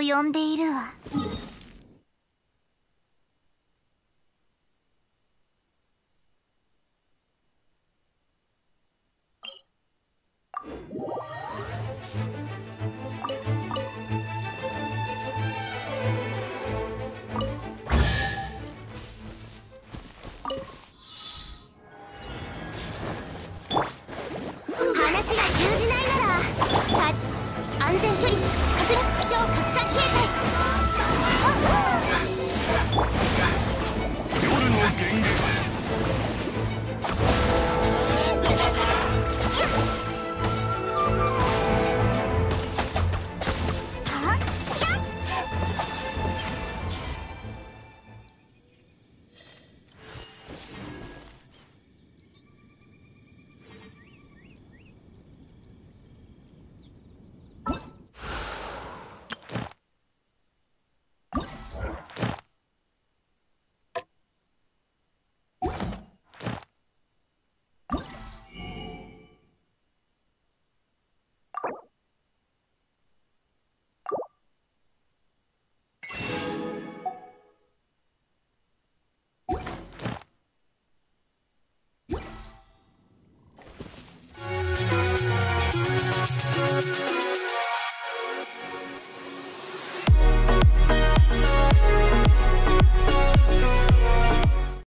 及んでいるわ。